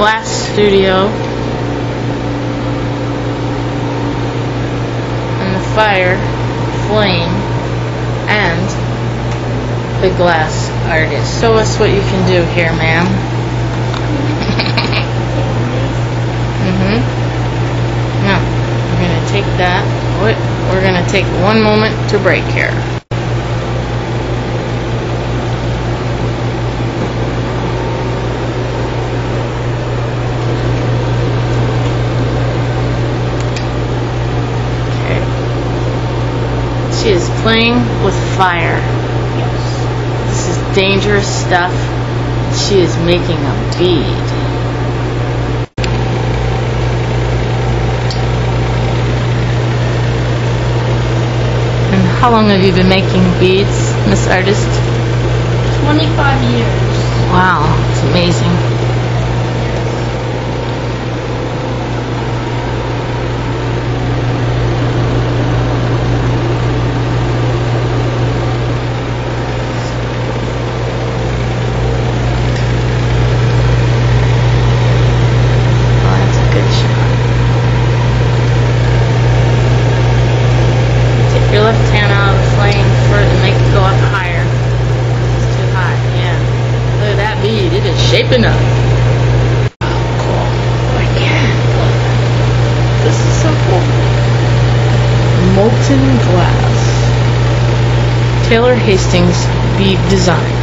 glass studio. And the fire, flame, and the glass artist. Show us what you can do here, ma'am. mm-hmm. Now, we're gonna take that. We're gonna take one moment to break here. Okay. She is playing with fire. Yes. This is dangerous stuff. She is making a bead. And how long have you been making beads, Miss Artist? 25 years. Wow, it's amazing. Oh, that's a good shot. Take your left hand out of the flame for and make it go up higher. It's too high, yeah. Look at that bead, shaping up. Oh. This is so cool. Molten glass. Taylor Hastings bead design.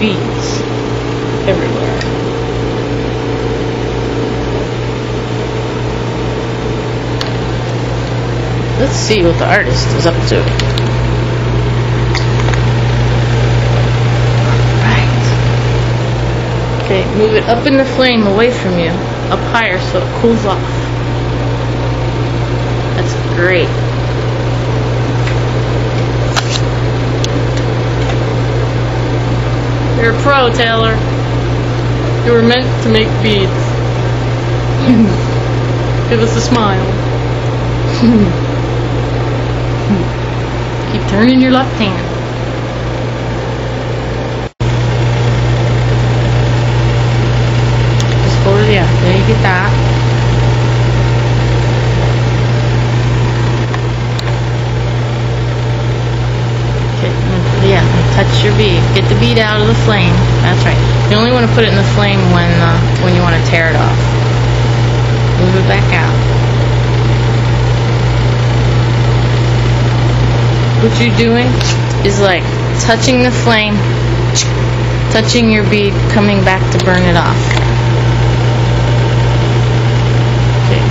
Beads everywhere. Let's see what the artist is up to. Right. Okay, move it up in the flame away from you, up higher so it cools off. That's great. You're a pro, Taylor. You were meant to make beads. Give us a smile. Keep turning your left hand. That. Okay, mm, yeah, touch your bead. Get the bead out of the flame. That's right. You only want to put it in the flame when uh, when you want to tear it off. Move it back out. what you're doing is like touching the flame, touching your bead, coming back to burn it off. Okay.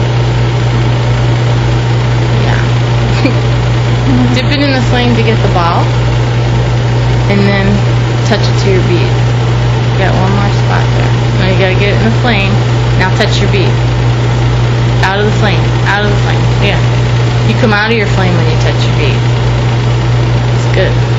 Yeah. Dip it in the flame to get the ball, and then touch it to your bead. You got one more spot there. Now you gotta get it in the flame. Now touch your bead. Out of the flame. Out of the flame. Yeah. You come out of your flame when you touch your bead. It's good.